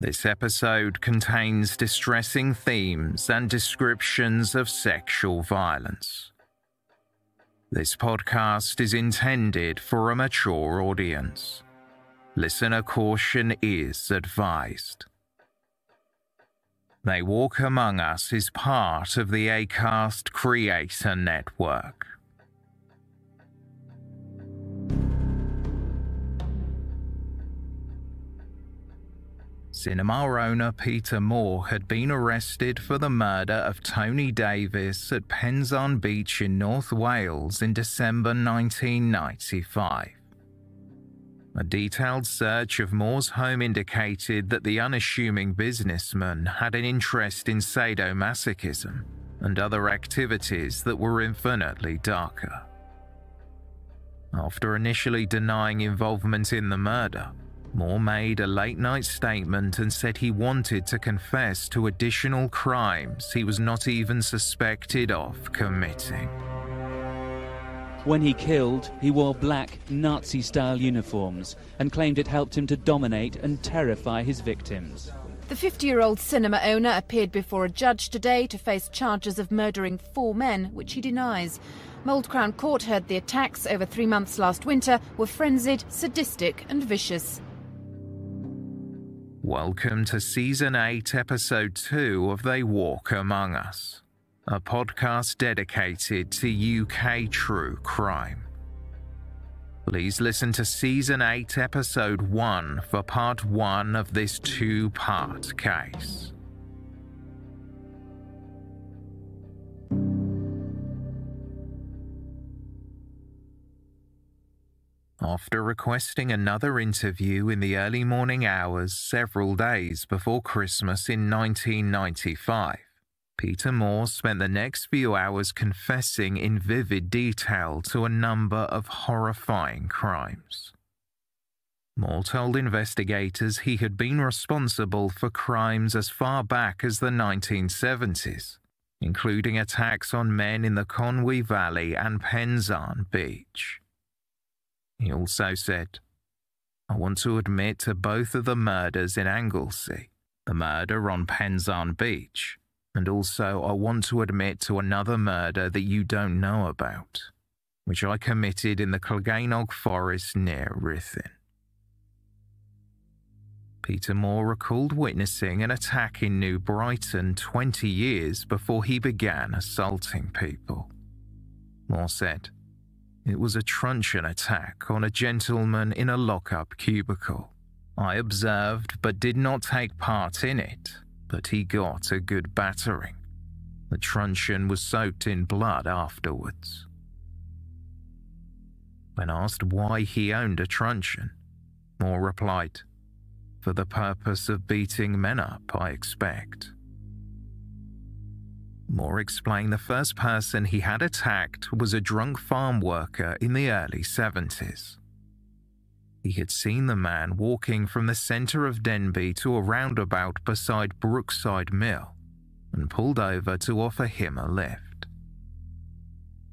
This episode contains distressing themes and descriptions of sexual violence. This podcast is intended for a mature audience. Listener caution is advised. They Walk Among Us is part of the ACAST Creator Network. Cinema owner Peter Moore had been arrested for the murder of Tony Davis at Pensarn Beach in North Wales in December 1995. A detailed search of Moore's home indicated that the unassuming businessman had an interest in sadomasochism and other activities that were infinitely darker. After initially denying involvement in the murder, Moore made a late night statement and said he wanted to confess to additional crimes he was not even suspected of committing. When he killed, he wore black Nazi style uniforms and claimed it helped him to dominate and terrify his victims. The 50 year old cinema owner appeared before a judge today to face charges of murdering four men, which he denies. Mold Crown Court heard the attacks over three months last winter were frenzied, sadistic, and vicious. Welcome to Season 8, Episode 2 of They Walk Among Us, a podcast dedicated to UK true crime. Please listen to Season 8, Episode 1 for Part 1 of this two part case. After requesting another interview in the early morning hours several days before Christmas in 1995, Peter Moore spent the next few hours confessing in vivid detail to a number of horrifying crimes. Moore told investigators he had been responsible for crimes as far back as the 1970s, including attacks on men in the Conwy Valley and Pensarn Beach. He also said, I want to admit to both of the murders in Anglesey, the murder on Pensarn Beach, and also I want to admit to another murder that you don't know about, which I committed in the Clocaenog Forest near Ruthin. Peter Moore recalled witnessing an attack in New Brighton 20 years before he began assaulting people. Moore said, it was a truncheon attack on a gentleman in a lock-up cubicle. I observed but did not take part in it, but he got a good battering. The truncheon was soaked in blood afterwards. When asked why he owned a truncheon, Moore replied, For the purpose of beating men up, I expect. Moore explained the first person he had attacked was a drunk farm worker in the early 70s. He had seen the man walking from the centre of Denbigh to a roundabout beside Brookside Mill and pulled over to offer him a lift.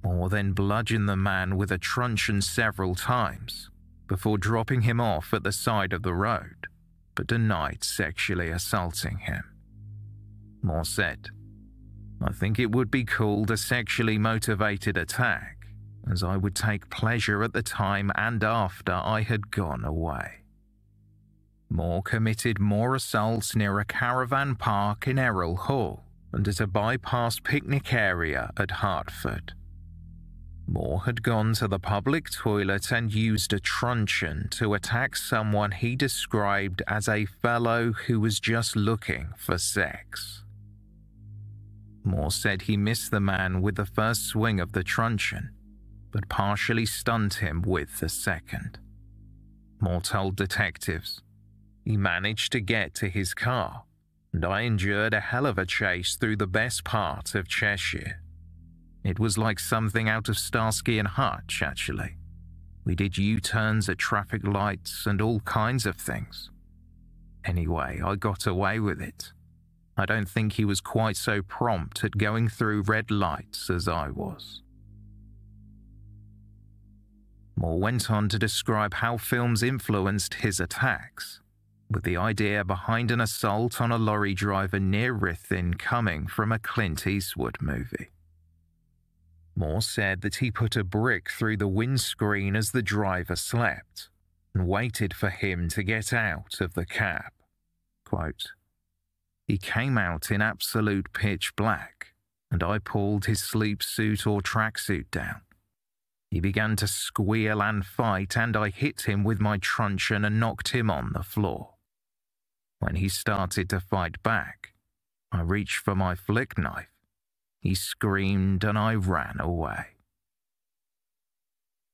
Moore then bludgeoned the man with a truncheon several times before dropping him off at the side of the road, but denied sexually assaulting him. Moore said, I think it would be called a sexually motivated attack, as I would take pleasure at the time and after I had gone away. Moore committed more assaults near a caravan park in Errol Hall and at a bypass picnic area at Hartford. Moore had gone to the public toilet and used a truncheon to attack someone he described as a fellow who was just looking for sex. Moore said he missed the man with the first swing of the truncheon, but partially stunned him with the second. Moore told detectives, He managed to get to his car, and I endured a hell of a chase through the best part of Cheshire. It was like something out of Starsky and Hutch, actually. We did U turns at traffic lights and all kinds of things. Anyway, I got away with it. I don't think he was quite so prompt at going through red lights as I was. Moore went on to describe how films influenced his attacks. with the idea behind an assault on a lorry driver near Ruthin coming from a Clint Eastwood movie. Moore said that he put a brick through the windscreen as the driver slept and waited for him to get out of the cab. Quote, he came out in absolute pitch black, and I pulled his sleep suit or tracksuit down. He began to squeal and fight, and I hit him with my truncheon and knocked him on the floor. When he started to fight back, I reached for my flick knife. He screamed and I ran away.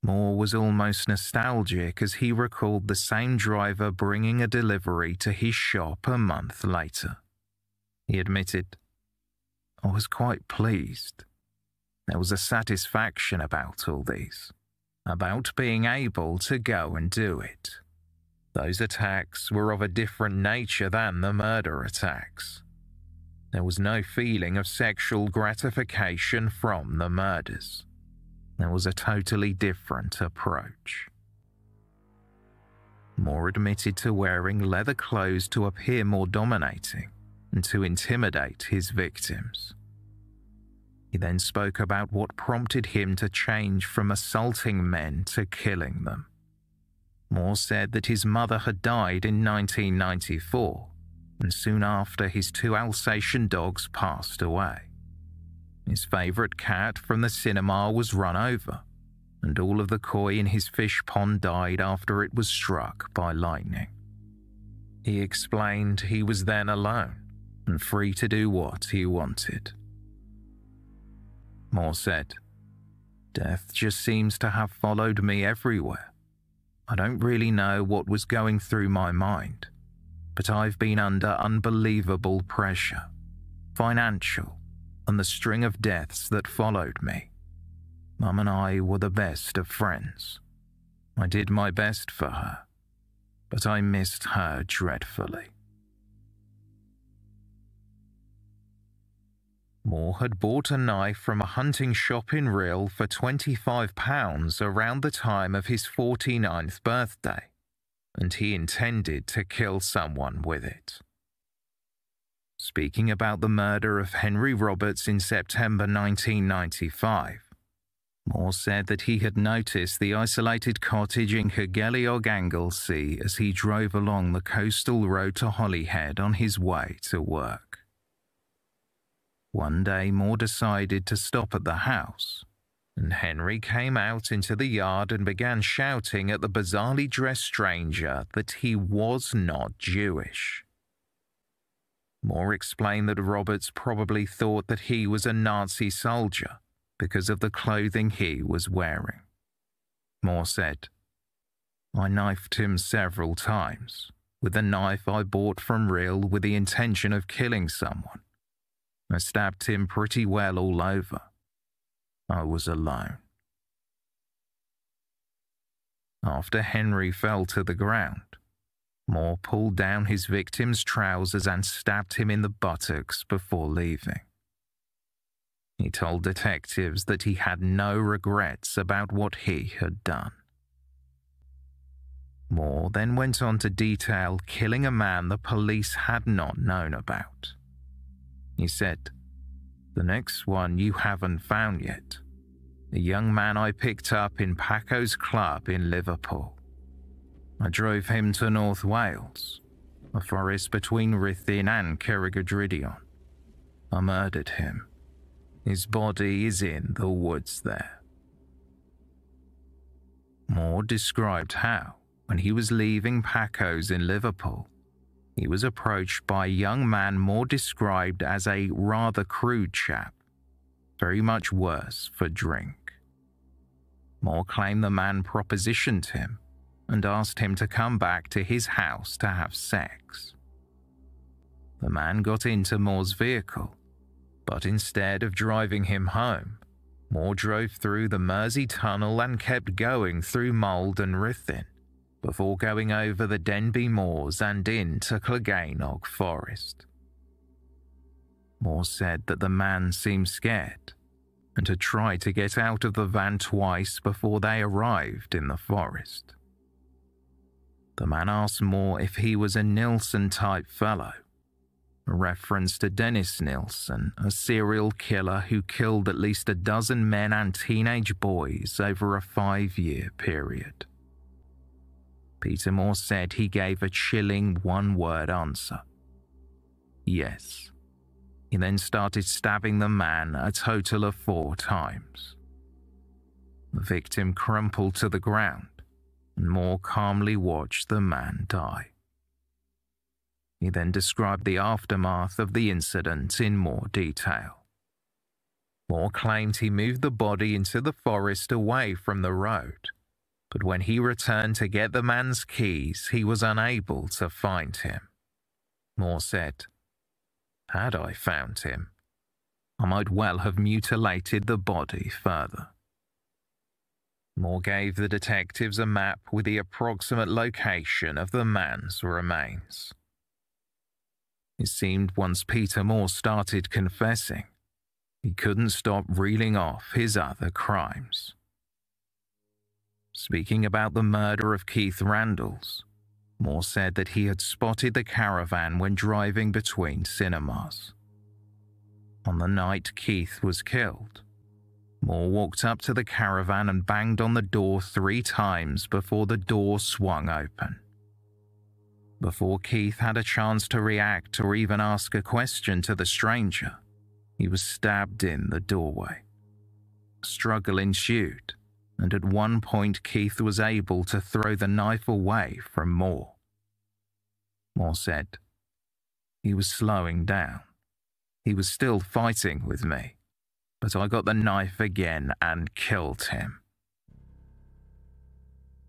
Moore was almost nostalgic as he recalled the same driver bringing a delivery to his shop a month later. He admitted, I was quite pleased. There was a satisfaction about all these, about being able to go and do it. Those attacks were of a different nature than the murder attacks. There was no feeling of sexual gratification from the murders. There was a totally different approach. Moore admitted to wearing leather clothes to appear more dominating and to intimidate his victims. He then spoke about what prompted him to change from assaulting men to killing them. Moore said that his mother had died in 1994, and soon after his two Alsatian dogs passed away. His favourite cat from the cinema was run over, and all of the koi in his fish pond died after it was struck by lightning. He explained he was then alone and free to do what he wanted. Moore said, Death just seems to have followed me everywhere. I don't really know what was going through my mind, but I've been under unbelievable pressure, financial, and the string of deaths that followed me. Mum and I were the best of friends. I did my best for her, but I missed her dreadfully. Moore had bought a knife from a hunting shop in Rhyl for £25 around the time of his 49th birthday, and he intended to kill someone with it. Speaking about the murder of Henry Roberts in September 1995, Moore said that he had noticed the isolated cottage in Cwgeliog Anglesey as he drove along the coastal road to Holyhead on his way to work. One day, Moore decided to stop at the house, and Henry came out into the yard and began shouting at the bizarrely dressed stranger that he was not Jewish. Moore explained that Roberts probably thought that he was a Nazi soldier because of the clothing he was wearing. Moore said, I knifed him several times with a knife I bought from Rhyl with the intention of killing someone. I stabbed him pretty well all over. I was alone. After Henry fell to the ground, Moore pulled down his victim's trousers and stabbed him in the buttocks before leaving. He told detectives that he had no regrets about what he had done. Moore then went on to detail killing a man the police had not known about. He said, The next one you haven't found yet. The young man I picked up in Paco's club in Liverpool. I drove him to North Wales, a forest between Ruthin and Cerrig-y-Drudion. I murdered him. His body is in the woods there. Moore described how, when he was leaving Paco's in Liverpool, he was approached by a young man more described as a rather crude chap, very much worse for drink. Moore claimed the man propositioned him and asked him to come back to his house to have sex. The man got into Moore's vehicle, but instead of driving him home, Moore drove through the Mersey Tunnel and kept going through Mold and Ruthin before going over the Denbigh Moors and into Clocaenog Forest. Moore said that the man seemed scared and had tried to get out of the van twice before they arrived in the forest. The man asked Moore if he was a Nilsen type fellow, a reference to Dennis Nilsen, a serial killer who killed at least a dozen men and teenage boys over a five year period. Peter Moore said he gave a chilling one word answer Yes. He then started stabbing the man a total of four times. The victim crumpled to the ground, and Moore calmly watched the man die. He then described the aftermath of the incident in more detail. Moore claimed he moved the body into the forest away from the road, but when he returned to get the man's keys, he was unable to find him. Moore said, Had I found him, I might well have mutilated the body further. Moore gave the detectives a map with the approximate location of the man's remains. It seemed once Peter Moore started confessing, he couldn't stop reeling off his other crimes. Speaking about the murder of Keith Randles. Moore said that he had spotted the caravan when driving between cinemas. On the night Keith was killed, Moore walked up to the caravan and banged on the door three times before the door swung open. Before Keith had a chance to react or even ask a question to the stranger, he was stabbed in the doorway. Struggle ensued, and at one point Keith was able to throw the knife away from Moore. Moore said, He was slowing down. He was still fighting with me but I got the knife again and killed him.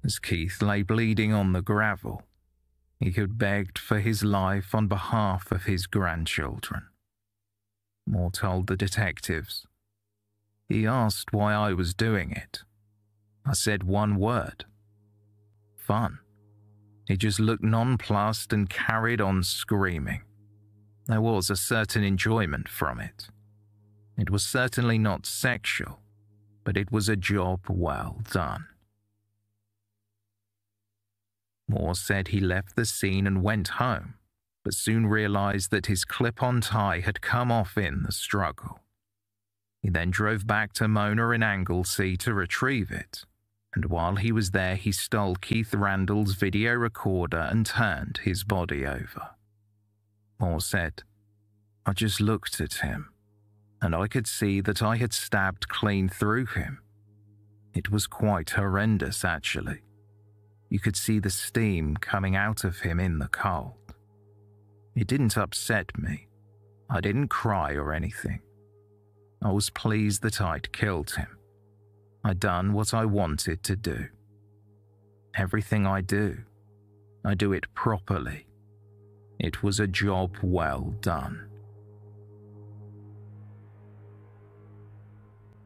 As Keith lay bleeding on the gravel, he had begged for his life on behalf of his grandchildren. Moore told the detectives. He asked why I was doing it. I said one word. Fun. He just looked nonplussed and carried on screaming. There was a certain enjoyment from it. It was certainly not sexual, but it was a job well done. Moore said he left the scene and went home, but soon realized that his clip on tie had come off in the struggle. He then drove back to Mona in Anglesey to retrieve it, and while he was there, he stole Keith Randles' video recorder and turned his body over. Moore said, I just looked at him and I could see that I had stabbed clean through him. It was quite horrendous, actually. You could see the steam coming out of him in the cold. It didn't upset me. I didn't cry or anything. I was pleased that I'd killed him. I'd done what I wanted to do. Everything I do, I do it properly. It was a job well done.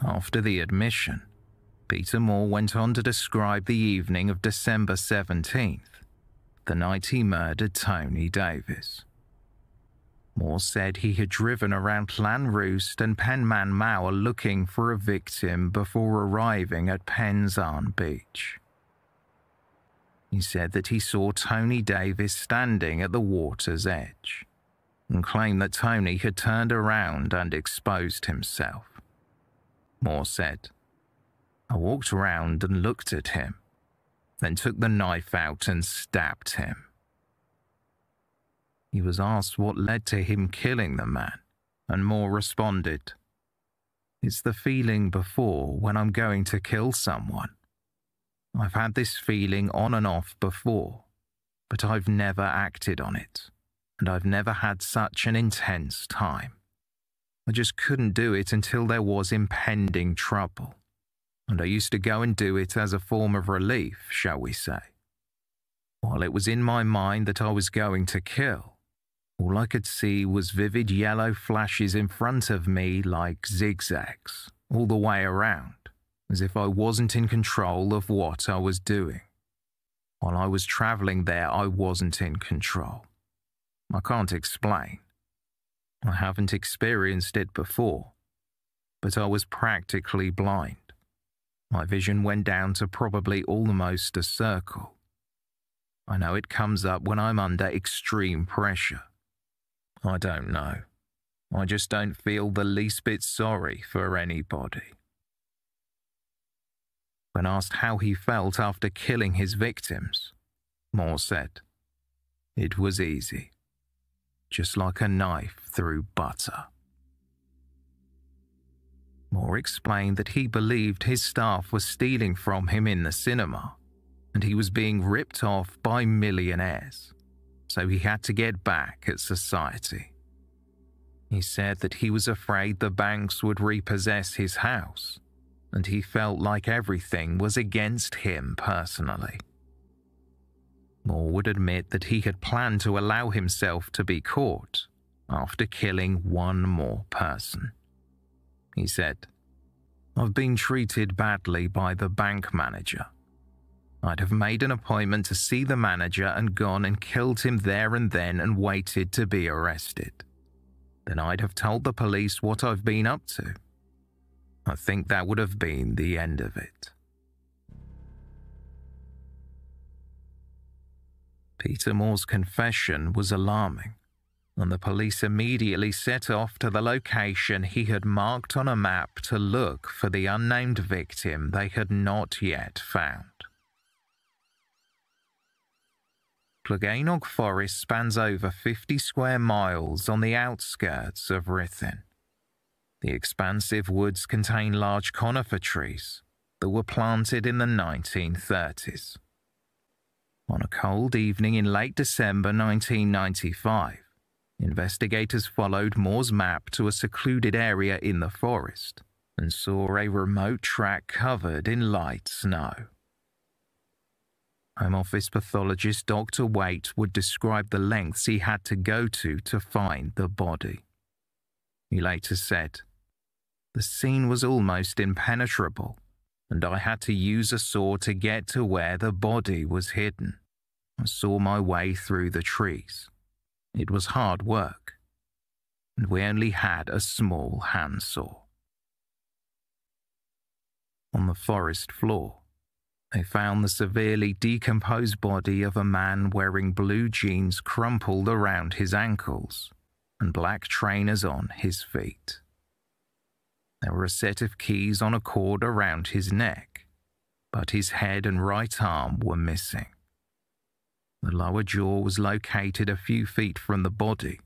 After the admission, Peter Moore went on to describe the evening of December 17th, the night he murdered Tony Davis. Moore said he had driven around Llanrwst and Penman Penmaenmawr looking for a victim before arriving at Pensarn Beach. He said that he saw Tony Davis standing at the water's edge and claimed that Tony had turned around and exposed himself. Moore said. I walked round and looked at him, then took the knife out and stabbed him. He was asked what led to him killing the man, and Moore responded, It's the feeling before when I'm going to kill someone. I've had this feeling on and off before, but I've never acted on it, and I've never had such an intense time. I just couldn't do it until there was impending trouble. And I used to go and do it as a form of relief, shall we say. While it was in my mind that I was going to kill, all I could see was vivid yellow flashes in front of me like zigzags, all the way around, as if I wasn't in control of what I was doing. While I was travelling there, I wasn't in control. I can't explain. I haven't experienced it before, but I was practically blind. My vision went down to probably almost a circle. I know it comes up when I'm under extreme pressure. I don't know. I just don't feel the least bit sorry for anybody. When asked how he felt after killing his victims, Moore said, It was easy, just like a knife through butter. Moore explained that he believed his staff was stealing from him in the cinema and he was being ripped off by millionaires, so he had to get back at society. He said that he was afraid the banks would repossess his house, and he felt like everything was against him personally. Moore would admit that he had planned to allow himself to be caught after killing one more person. He said, I've been treated badly by the bank manager. I'd have made an appointment to see the manager and gone and killed him there and then and waited to be arrested then I'd have told the police what I've been up to. I think that would have been the end of it. Peter Moore's confession was alarming, and the police immediately set off to the location he had marked on a map to look for the unnamed victim they had not yet found. Clocaenog Forest spans over 50 square miles on the outskirts of Ruthin. The expansive woods contain large conifer trees that were planted in the 1930s. On a cold evening in late December 1995, investigators followed Moore's map to a secluded area in the forest and saw a remote track covered in light snow. Home Office pathologist Dr. Waite would describe the lengths he had to go to to find the body. He later said, The scene was almost impenetrable, and I had to use a saw to get to where the body was hidden. I saw my way through the trees. It was hard work, and we only had a small handsaw. On the forest floor, they found the severely decomposed body of a man wearing blue jeans crumpled around his ankles and black trainers on his feet. There were a set of keys on a cord around his neck, but his head and right arm were missing. The lower jaw was located a few feet from the body,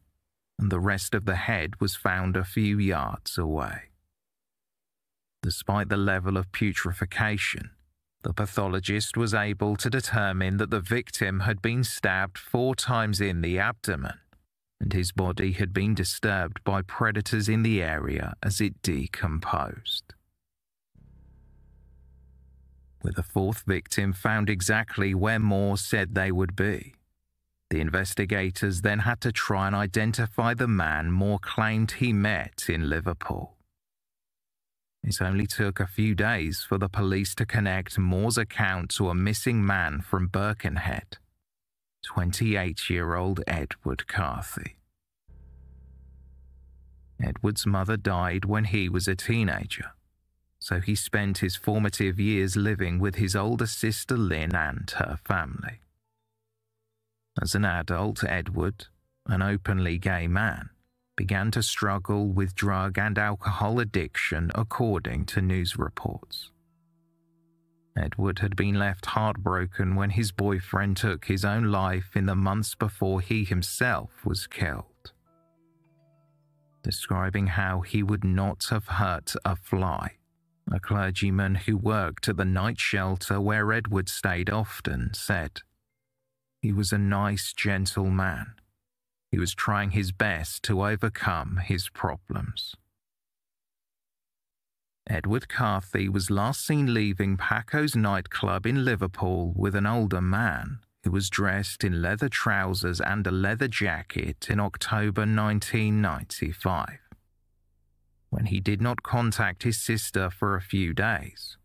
and the rest of the head was found a few yards away. Despite the level of putrefaction, the pathologist was able to determine that the victim had been stabbed four times in the abdomen, and his body had been disturbed by predators in the area as it decomposed. With a fourth victim found exactly where Moore said they would be, the investigators then had to try and identify the man Moore claimed he met in Liverpool. It only took a few days for the police to connect Moore's account to a missing man from Birkenhead 28 year old Edward Carthy. Edward's mother died when he was a teenager, so he spent his formative years living with his older sister Lynn and her family. As an adult, Edward, an openly gay man, began to struggle with drug and alcohol addiction, according to news reports. Edward had been left heartbroken when his boyfriend took his own life in the months before he himself was killed. Describing how he would not have hurt a fly, a clergyman who worked at the night shelter where Edward stayed often said, He was a nice, gentle man he was trying his best to overcome his problems. Edward Carthy was last seen leaving Paco's nightclub in Liverpool with an older man who was dressed in leather trousers and a leather jacket in October 1995. When he did not contact his sister for a few days,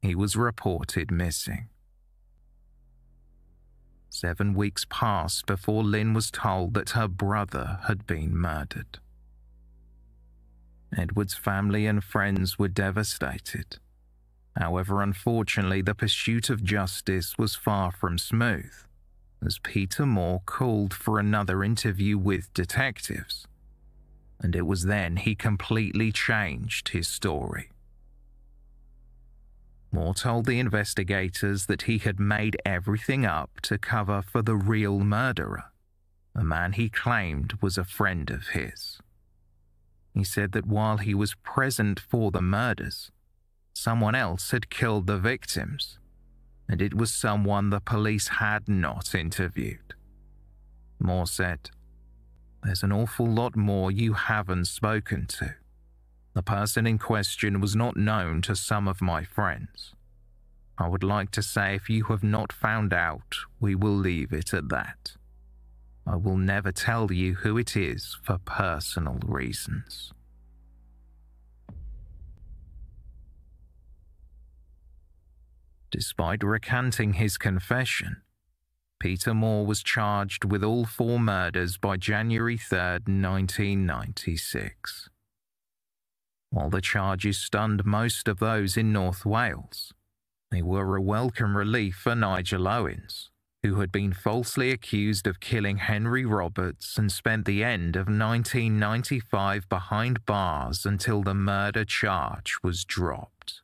he was reported missing. Seven weeks passed before Lynn was told that her brother had been murdered. Edward's family and friends were devastated. However, unfortunately, the pursuit of justice was far from smooth, as Peter Moore called for another interview with detectives. And it was then he completely changed his story. Moore told the investigators that he had made everything up to cover for the real murderer, a man he claimed was a friend of his. He said that while he was present for the murders, someone else had killed the victims, and it was someone the police had not interviewed. Moore said, There's an awful lot more you haven't spoken to. The person in question was not known to some of my friends. I would like to say if you have not found out, we will leave it at that. I will never tell you who it is for personal reasons. Despite recanting his confession, Peter Moore was charged with all four murders by January 3, 1996. While the charges stunned most of those in North Wales, they were a welcome relief for Nigel Owens, who had been falsely accused of killing Henry Roberts and spent the end of 1995 behind bars until the murder charge was dropped.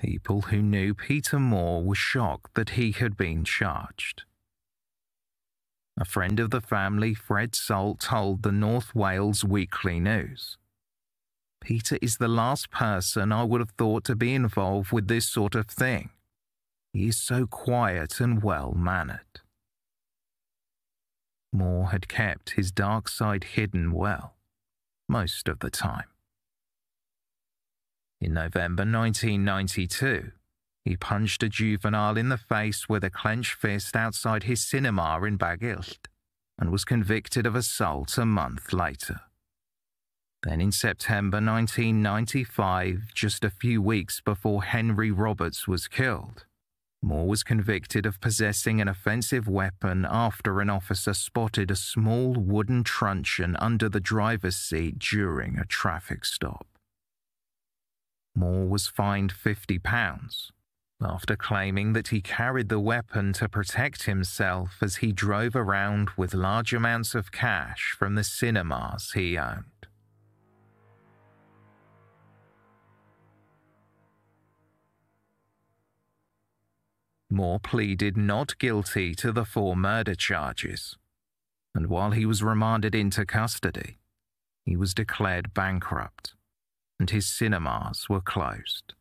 People who knew Peter Moore were shocked that he had been charged. A friend of the family, Fred Salt, told the North Wales Weekly News. Peter is the last person I would have thought to be involved with this sort of thing. He is so quiet and well mannered. Moore had kept his dark side hidden well, most of the time. In November 1992, he punched a juvenile in the face with a clenched fist outside his cinema in Bagillt and was convicted of assault a month later. Then in September 1995, just a few weeks before Henry Roberts was killed, Moore was convicted of possessing an offensive weapon after an officer spotted a small wooden truncheon under the driver's seat during a traffic stop. Moore was fined £50 after claiming that he carried the weapon to protect himself as he drove around with large amounts of cash from the cinemas he owned. Moore pleaded not guilty to the four murder charges, and while he was remanded into custody, he was declared bankrupt, and his cinemas were closed.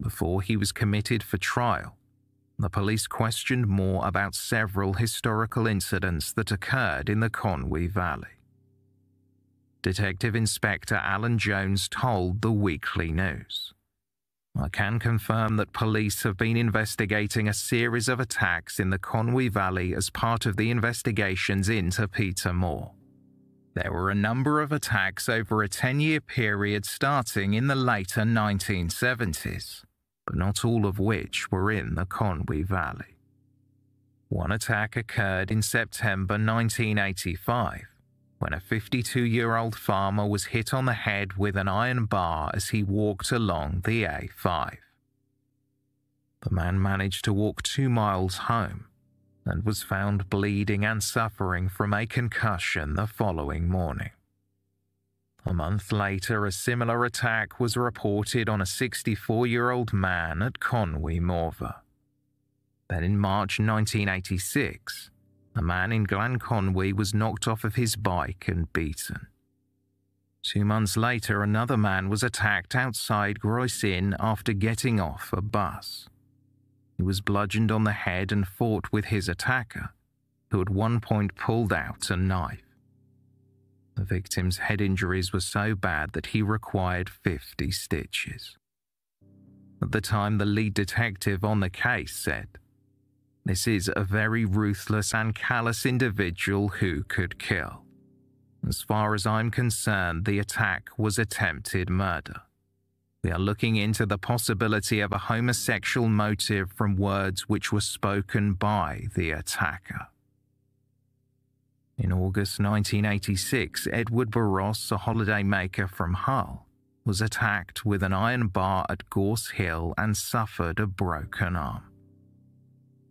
Before he was committed for trial, the police questioned Moore about several historical incidents that occurred in the Conwy Valley. Detective Inspector Alan Jones told the Weekly News. I can confirm that police have been investigating a series of attacks in the Conwy Valley as part of the investigations into Peter Moore. There were a number of attacks over a 10 year period starting in the later 1970s but not all of which were in the Conwy Valley. One attack occurred in September 1985 when a 52 year old farmer was hit on the head with an iron bar as he walked along the A5. The man managed to walk two miles home and was found bleeding and suffering from a concussion the following morning. A month later, a similar attack was reported on a 64 year old man at Conwy Morfa. Then in March 1986, a man in Glanconwy was knocked off of his bike and beaten. Two months later, another man was attacked outside Groes Inn after getting off a bus. He was bludgeoned on the head and fought with his attacker, who at one point pulled out a knife. The victim's head injuries were so bad that he required 50 stitches. At the time, the lead detective on the case said, This is a very ruthless and callous individual who could kill. As far as I'm concerned, the attack was attempted murder. We are looking into the possibility of a homosexual motive from words which were spoken by the attacker. In August 1986, Edward Barros, a holidaymaker from Hull, was attacked with an iron bar at Gorse Hill and suffered a broken arm.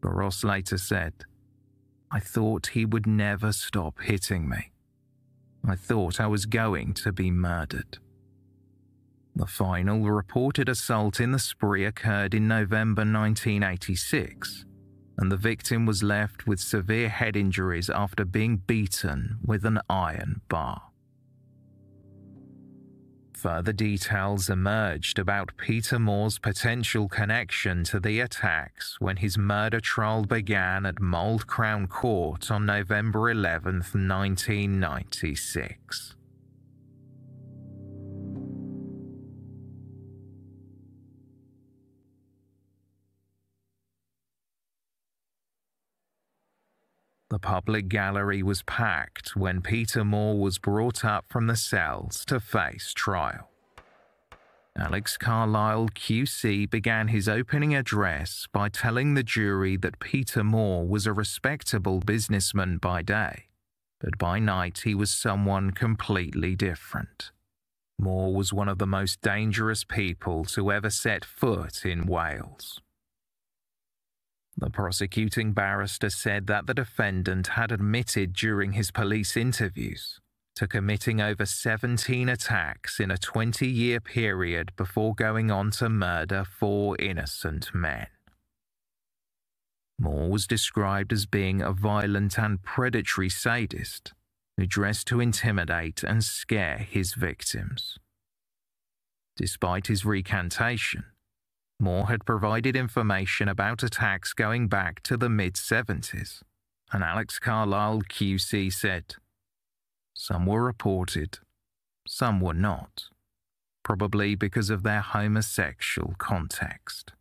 Barros later said, I thought he would never stop hitting me. I thought I was going to be murdered. The final reported assault in the spree occurred in November 1986, and the victim was left with severe head injuries after being beaten with an iron bar. Further details emerged about Peter Moore's potential connection to the attacks when his murder trial began at Mold Crown Court on November 11, 1996. The public gallery was packed when Peter Moore was brought up from the cells to face trial. Alex Carlile QC began his opening address by telling the jury that Peter Moore was a respectable businessman by day, but by night he was someone completely different. Moore was one of the most dangerous people to ever set foot in Wales. The prosecuting barrister said that the defendant had admitted during his police interviews to committing over 17 attacks in a 20 year period before going on to murder four innocent men. Moore was described as being a violent and predatory sadist who dressed to intimidate and scare his victims. Despite his recantation, Moore had provided information about attacks going back to the mid 70s, and Alex Carlile QC said, Some were reported, some were not, probably because of their homosexual context.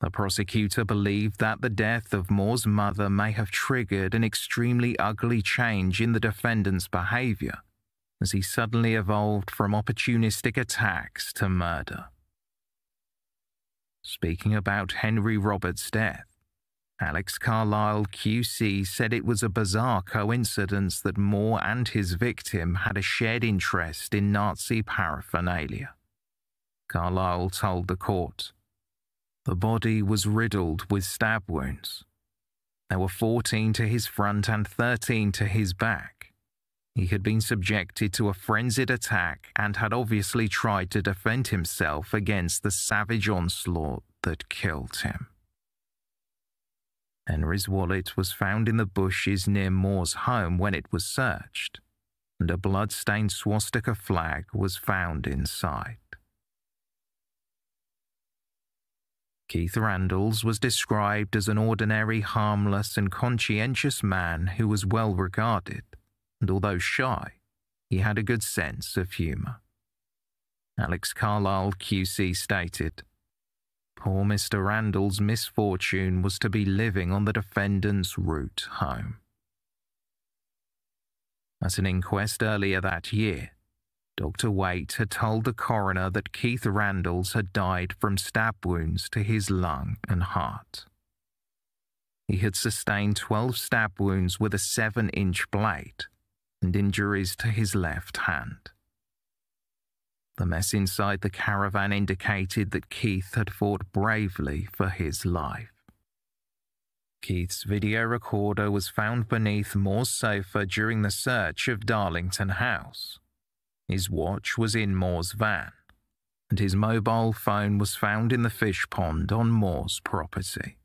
The prosecutor believed that the death of Moore's mother may have triggered an extremely ugly change in the defendant's behavior as he suddenly evolved from opportunistic attacks to murder. Speaking about Henry Roberts' death, Alex Carlile QC said it was a bizarre coincidence that Moore and his victim had a shared interest in Nazi paraphernalia. Carlile told the court, The body was riddled with stab wounds. There were 14 to his front and 13 to his back. He had been subjected to a frenzied attack and had obviously tried to defend himself against the savage onslaught that killed him. Henry's wallet was found in the bushes near Moore's home when it was searched, and a blood-stained swastika flag was found inside. Keith Randles was described as an ordinary, harmless, and conscientious man who was well regarded and although shy, he had a good sense of humour. Alex Carlile QC stated, Poor Mr. Randles' misfortune was to be living on the defendant's route home. At an inquest earlier that year, Dr. Waite had told the coroner that Keith Randles had died from stab wounds to his lung and heart. He had sustained 12 stab wounds with a 7 inch blade and injuries to his left hand. The mess inside the caravan indicated that Keith had fought bravely for his life. Keith's video recorder was found beneath Moore's sofa during the search of Darlington House. His watch was in Moore's van, and his mobile phone was found in the fish pond on Moore's property.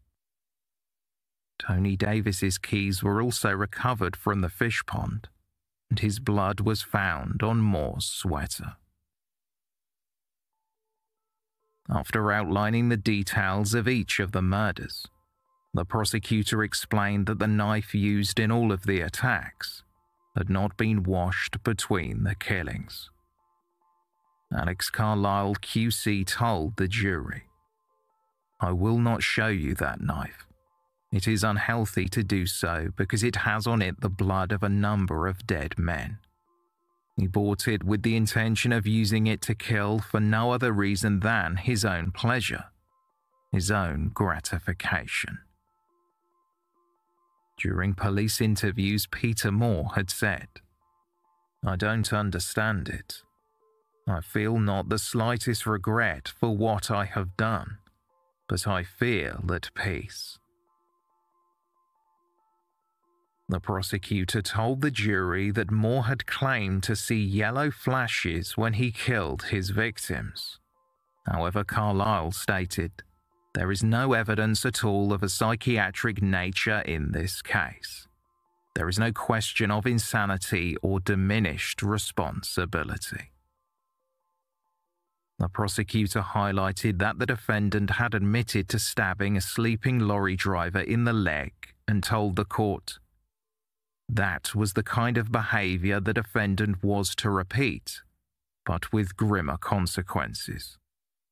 Tony Davis's keys were also recovered from the fish pond, and his blood was found on Moore's sweater. After outlining the details of each of the murders, the prosecutor explained that the knife used in all of the attacks had not been washed between the killings. Alex Carlile QC told the jury, I will not show you that knife. It is unhealthy to do so because it has on it the blood of a number of dead men. He bought it with the intention of using it to kill for no other reason than his own pleasure, his own gratification. During police interviews, Peter Moore had said, I don't understand it. I feel not the slightest regret for what I have done. but I feel at peace. The prosecutor told the jury that Moore had claimed to see yellow flashes when he killed his victims. However, Carlile stated, There is no evidence at all of a psychiatric nature in this case. There is no question of insanity or diminished responsibility. The prosecutor highlighted that the defendant had admitted to stabbing a sleeping lorry driver in the leg and told the court, that was the kind of behaviour the defendant was to repeat, but with grimmer consequences.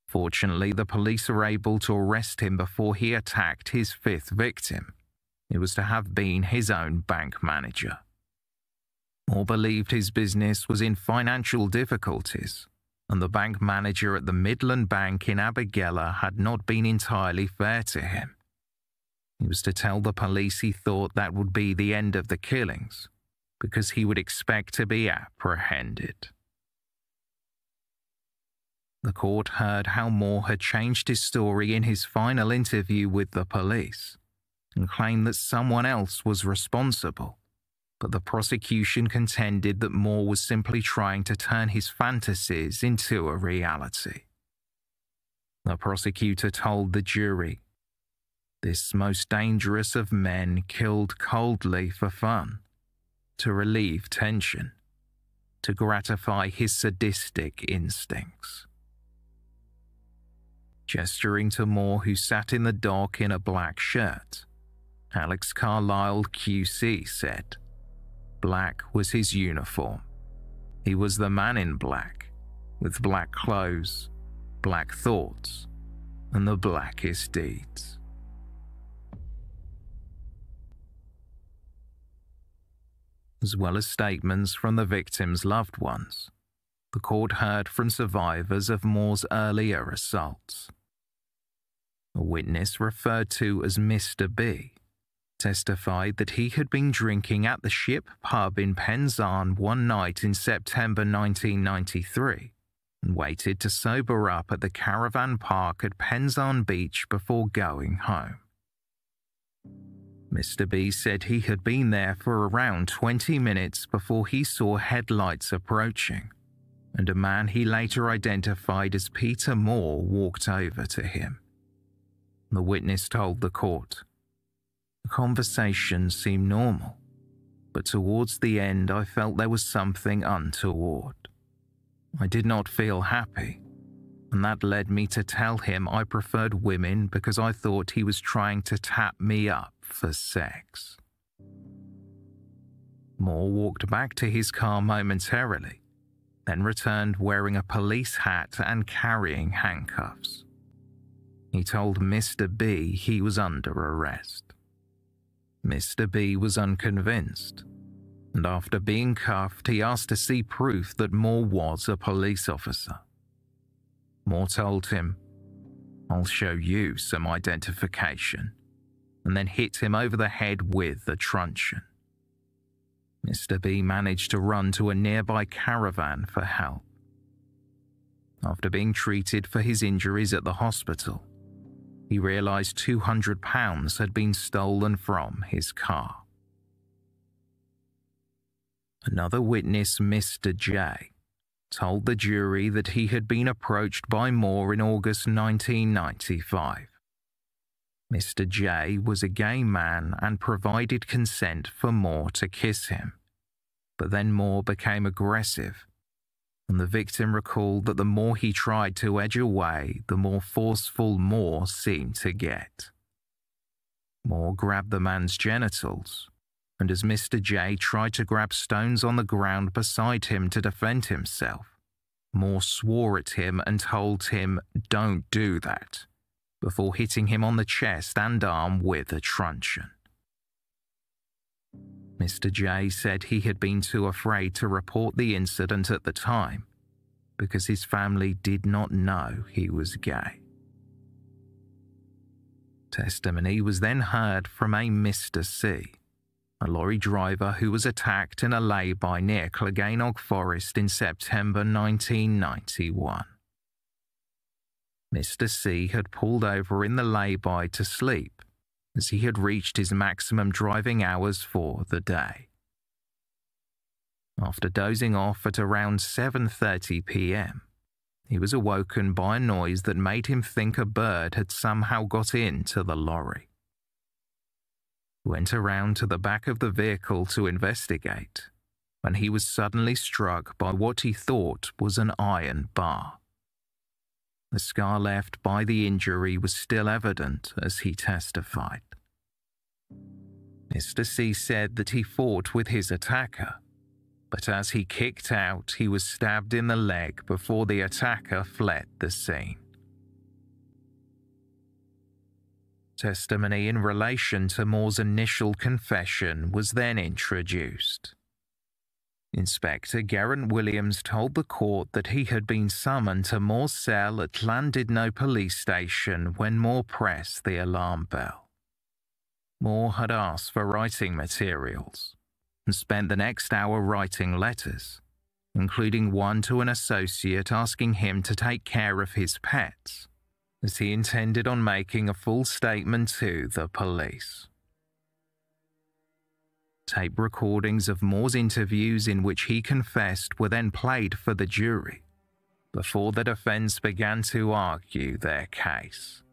Fortunately, the police were able to arrest him before he attacked his fifth victim. It was to have been his own bank manager. Moore believed his business was in financial difficulties, and the bank manager at the Midland Bank in Abergele had not been entirely fair to him. He was to tell the police he thought that would be the end of the killings, because he would expect to be apprehended. The court heard how Moore had changed his story in his final interview with the police and claimed that someone else was responsible, but the prosecution contended that Moore was simply trying to turn his fantasies into a reality. The prosecutor told the jury this most dangerous of men killed coldly for fun, to relieve tension, to gratify his sadistic instincts. Gesturing to Moore, who sat in the dock in a black shirt, Alex Carlile QC said, Black was his uniform. He was the man in black, with black clothes, black thoughts, and the blackest deeds. As well as statements from the victim's loved ones. The court heard from survivors of Moore's earlier assaults. A witness referred to as Mr. B testified that he had been drinking at the Ship pub in Pensarn one night in September 1993 and waited to sober up at the caravan park at Pensarn Beach before going home. Mr. B said he had been there for around 20 minutes before he saw headlights approaching, and a man he later identified as Peter Moore walked over to him. The witness told the court. The conversation seemed normal, but towards the end I felt there was something untoward. I did not feel happy, and that led me to tell him I preferred women because I thought he was trying to tap me up for sex. Moore walked back to his car momentarily, then returned wearing a police hat and carrying handcuffs. He told Mr. B he was under arrest. Mr. B was unconvinced, and after being cuffed, he asked to see proof that Moore was a police officer. Moore told him, I'll show you some identification and then hit him over the head with a truncheon. Mr. B managed to run to a nearby caravan for help. After being treated for his injuries at the hospital, he realized £200 had been stolen from his car. Another witness, Mr. J, told the jury that he had been approached by Moore in August 1995 Mr. J was a gay man and provided consent for Moore to kiss him. But then Moore became aggressive, and the victim recalled that the more he tried to edge away, the more forceful Moore seemed to get. Moore grabbed the man's genitals, and as Mr. J tried to grab stones on the ground beside him to defend himself, Moore swore at him and told him, Don't do that before hitting him on the chest and arm with a truncheon. Mr. J said he had been too afraid to report the incident at the time because his family did not know he was gay. Testimony was then heard from a Mr. C, a lorry driver who was attacked in a lay-by near Clocaenog Forest in September 1991. Mr. C had pulled over in the lay-by to sleep as he had reached his maximum driving hours for the day. After dozing off at around 7:30 p.m., he was awoken by a noise that made him think a bird had somehow got into the lorry. He went around to the back of the vehicle to investigate when he was suddenly struck by what he thought was an iron bar. The scar left by the injury was still evident as he testified. Mr. C said that he fought with his attacker, but as he kicked out, he was stabbed in the leg before the attacker fled the scene. Testimony in relation to Moore's initial confession was then introduced. Inspector Geraint Williams told the court that he had been summoned to Moore's cell at Llandudno police station when Moore pressed the alarm bell. Moore had asked for writing materials and spent the next hour writing letters, including one to an associate asking him to take care of his pets, as he intended on making a full statement to the police. Tape recordings of Moore's interviews in which he confessed were then played for the jury before the defense began to argue their case.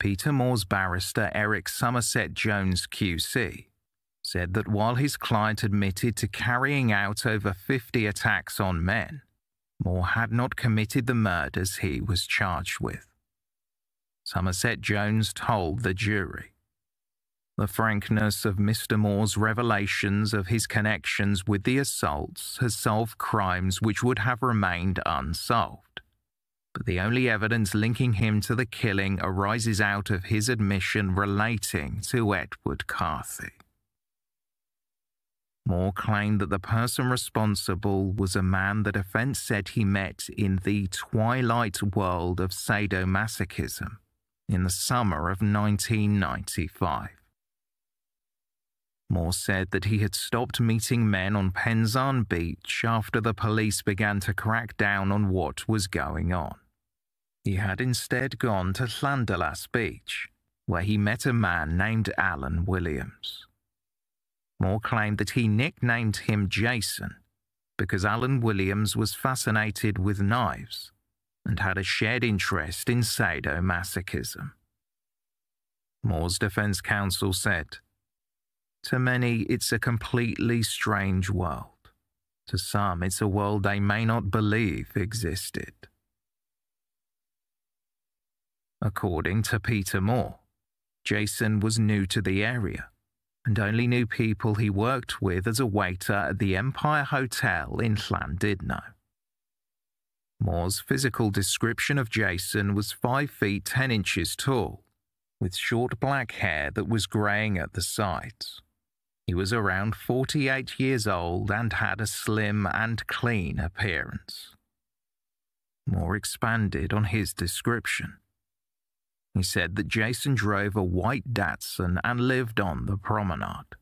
Peter Moore's barrister Eric Somerset Jones QC said that while his client admitted to carrying out over 50 attacks on men, Moore had not committed the murders he was charged with. Somerset Jones told the jury. The frankness of Mr. Moore's revelations of his connections with the assaults has solved crimes which would have remained unsolved. But the only evidence linking him to the killing arises out of his admission relating to Edward Carthy. Moore claimed that the person responsible was a man the defense said he met in the twilight world of sadomasochism in the summer of 1995. Moore said that he had stopped meeting men on Pensarn Beach after the police began to crack down on what was going on. He had instead gone to Llanddulas Beach, where he met a man named Alan Williams. Moore claimed that he nicknamed him Jason because Alan Williams was fascinated with knives and had a shared interest in sadomasochism. Moore's defense counsel said, To many, it's a completely strange world. To some, it's a world they may not believe existed. According to Peter Moore, Jason was new to the area and only knew people he worked with as a waiter at the Empire Hotel in Llandudno. Moore's physical description of Jason was 5 feet 10 inches tall, with short black hair that was greying at the sides. He was around 48 years old and had a slim and clean appearance. Moore expanded on his description. He said that Jason drove a white Datsun and lived on the promenade.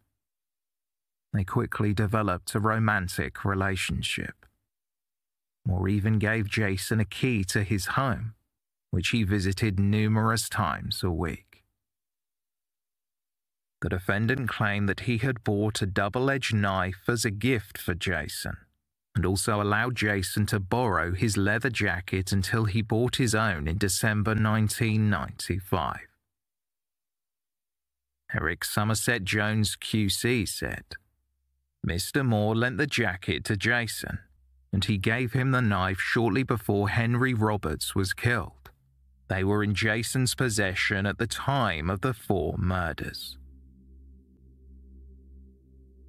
They quickly developed a romantic relationship. Moore even gave Jason a key to his home, which he visited numerous times a week. The defendant claimed that he had bought a double edged knife as a gift for Jason and also allowed Jason to borrow his leather jacket until he bought his own in December 1995. Eric Somerset Jones QC said, Mr. Moore lent the jacket to Jason and he gave him the knife shortly before Henry Roberts was killed. They were in Jason's possession at the time of the four murders.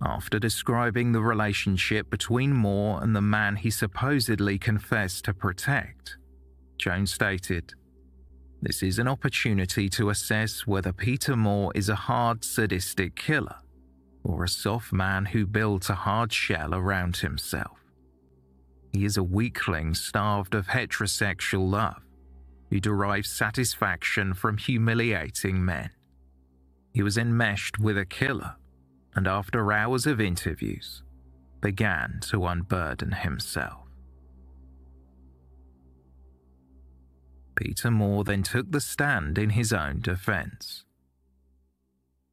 After describing the relationship between Moore and the man he supposedly confessed to protect, Jones stated, This is an opportunity to assess whether Peter Moore is a hard, sadistic killer or a soft man who builds a hard shell around himself. He is a weakling starved of heterosexual love, who derives satisfaction from humiliating men. He was enmeshed with a killer, and after hours of interviews, began to unburden himself. Peter Moore then took the stand in his own defense.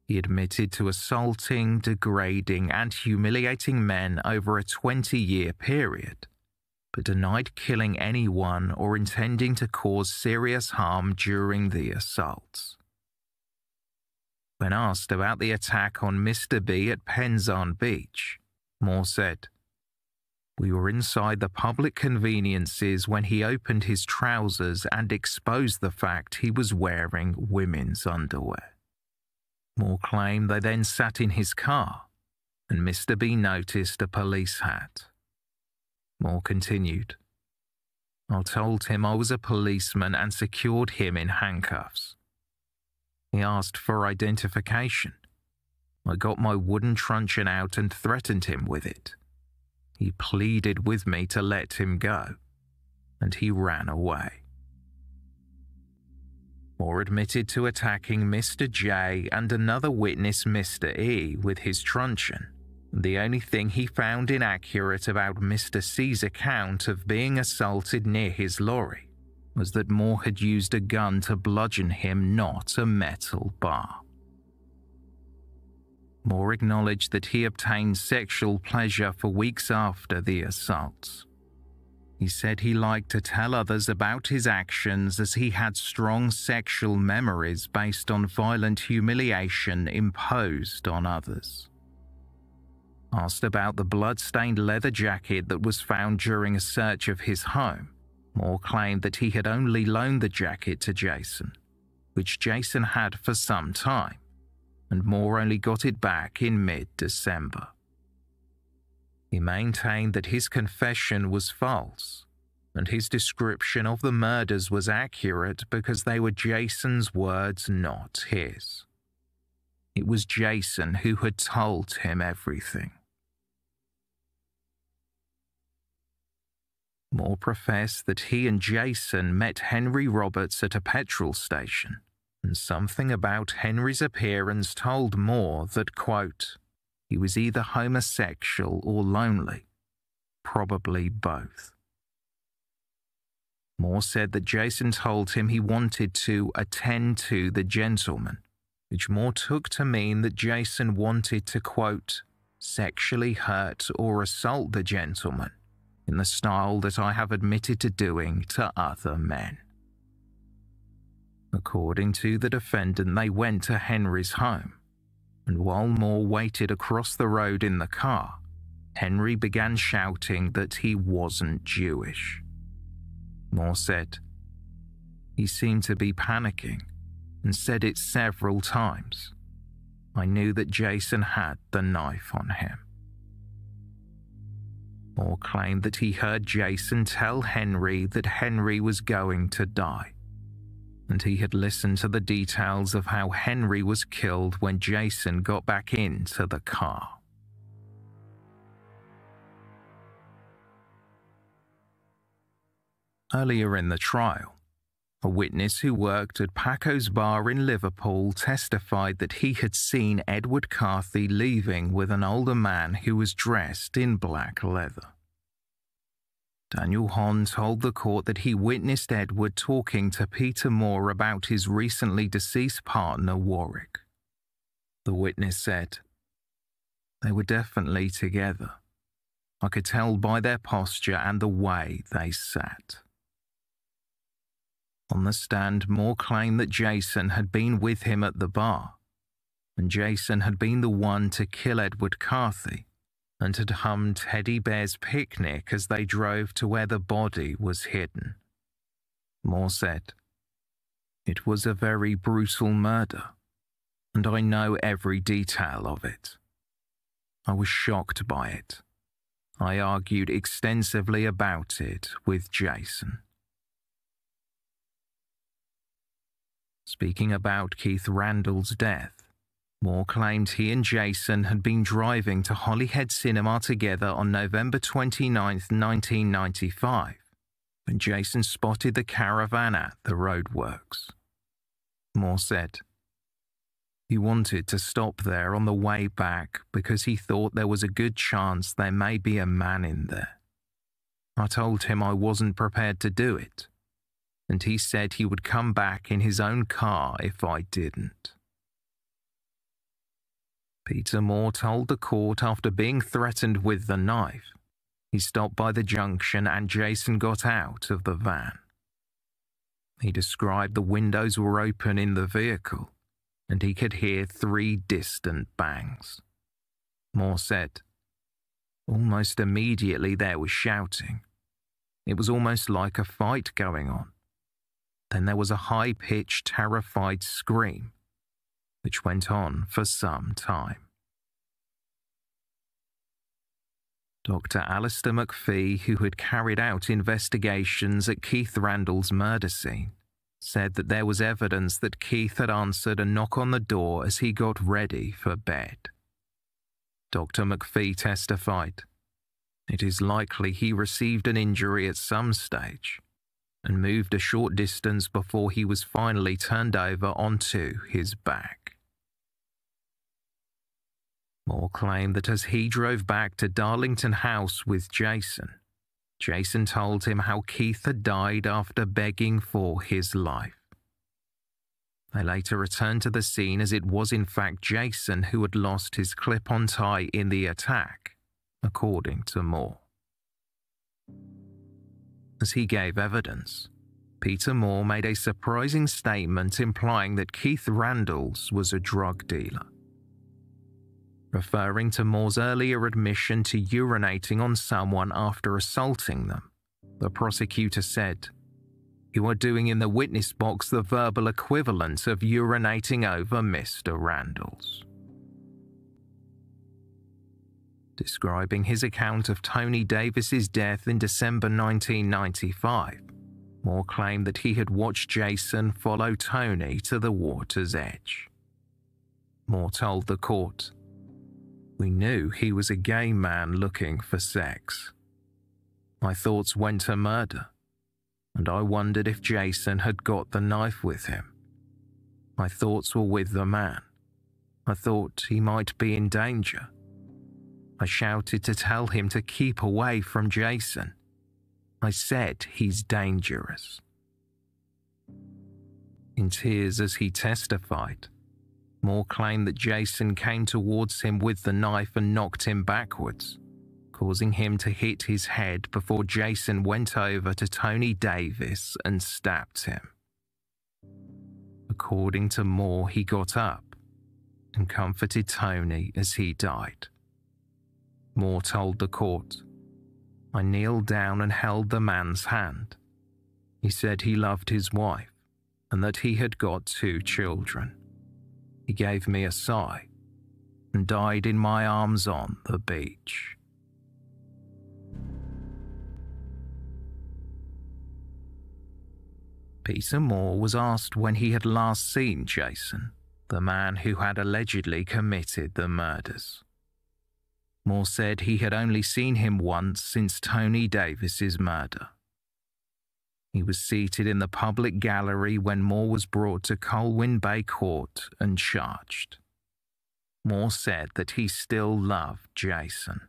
He admitted to assaulting, degrading, and humiliating men over a 20 year period, but denied killing anyone or intending to cause serious harm during the assaults. When asked about the attack on Mr. B at Pensarn Beach, Moore said, We were inside the public conveniences when he opened his trousers and exposed the fact he was wearing women's underwear. Moore claimed they then sat in his car and Mr. B noticed a police hat. Moore continued, I told him I was a policeman and secured him in handcuffs. He asked for identification. I got my wooden truncheon out and threatened him with it. He pleaded with me to let him go, and he ran away. Moore admitted to attacking Mr. J and another witness, Mr. E, with his truncheon. The only thing he found inaccurate about Mr. C's account of being assaulted near his lorry was that Moore had used a gun to bludgeon him, not a metal bar. Moore acknowledged that he obtained sexual pleasure for weeks after the assaults. He said he liked to tell others about his actions as he had strong sexual memories based on violent humiliation imposed on others. Asked about the blood-stained leather jacket that was found during a search of his home, Moore claimed that he had only loaned the jacket to Jason, which Jason had for some time, and Moore only got it back in mid December. He maintained that his confession was false, and his description of the murders was accurate because they were Jason's words, not his. It was Jason who had told him everything. Moore professed that he and Jason met Henry Roberts at a petrol station, and something about Henry's appearance told Moore that, quote, he was either homosexual or lonely, probably both. Moore said that Jason told him he wanted to attend to the gentleman, which Moore took to mean that Jason wanted to, quote, sexually hurt or assault the gentleman in the style that I have admitted to doing to other men. According to the defendant, they went to Henry's home, and while Moore waited across the road in the car, Henry began shouting that he wasn't Jewish. Moore said, He seemed to be panicking and said it several times. I knew that Jason had the knife on him. Moore claimed that he heard Jason tell Henry that Henry was going to die, and he had listened to the details of how Henry was killed when Jason got back into the car. Earlier in the trial, a witness who worked at Paco's bar in Liverpool testified that he had seen Edward Carthy leaving with an older man who was dressed in black leather. Daniel Hahn told the court that he witnessed Edward talking to Peter Moore about his recently deceased partner, Warwick. The witness said, They were definitely together. I could tell by their posture and the way they sat. On the stand, Moore claimed that Jason had been with him at the bar, and Jason had been the one to kill Edward Carthy and had hummed Teddy Bear's Picnic as they drove to where the body was hidden. Moore said, It was a very brutal murder, and I know every detail of it. I was shocked by it. I argued extensively about it with Jason. Speaking about Keith Randles' death, Moore claimed he and Jason had been driving to Holyhead Cinema together on November 29, 1995, when Jason spotted the caravan at the roadworks. Moore said, He wanted to stop there on the way back because he thought there was a good chance there may be a man in there. I told him I wasn't prepared to do it, and he said he would come back in his own car if I didn't. Peter Moore told the court after being threatened with the knife, he stopped by the junction and Jason got out of the van. He described the windows were open in the vehicle and he could hear three distant bangs. Moore said, Almost immediately there was shouting. It was almost like a fight going on. Then there was a high pitched, terrified scream, which went on for some time. Dr. Alistair McPhee, who had carried out investigations at Keith Randles' murder scene, said that there was evidence that Keith had answered a knock on the door as he got ready for bed. Dr. McPhee testified, It is likely he received an injury at some stage and moved a short distance before he was finally turned over onto his back. Moore claimed that as he drove back to Darlington House with Jason, Jason told him how Keith had died after begging for his life. They later returned to the scene as it was in fact Jason who had lost his clip on tie in the attack, according to Moore. As he gave evidence, Peter Moore made a surprising statement implying that Keith Randles was a drug dealer referring to Moore's earlier admission to urinating on someone after assaulting them. The prosecutor said, You are doing in the witness box the verbal equivalent of urinating over Mr. Randles. Describing his account of Tony Davis's death in December 1995, Moore claimed that he had watched Jason follow Tony to the water's edge. Moore told the court, we knew he was a gay man looking for sex. My thoughts went to murder, and I wondered if Jason had got the knife with him. My thoughts were with the man. I thought he might be in danger. I shouted to tell him to keep away from Jason. I said he's dangerous. In tears as he testified, Moore claimed that Jason came towards him with the knife and knocked him backwards, causing him to hit his head before Jason went over to Tony Davis and stabbed him. According to Moore, he got up and comforted Tony as he died. Moore told the court, I kneeled down and held the man's hand. He said he loved his wife and that he had got two children. He gave me a sigh and died in my arms on the beach. Peter Moore was asked when he had last seen Jason, the man who had allegedly committed the murders. Moore said he had only seen him once since Tony Davis's murder. He was seated in the public gallery when Moore was brought to Colwyn Bay Court and charged. Moore said that he still loved Jason.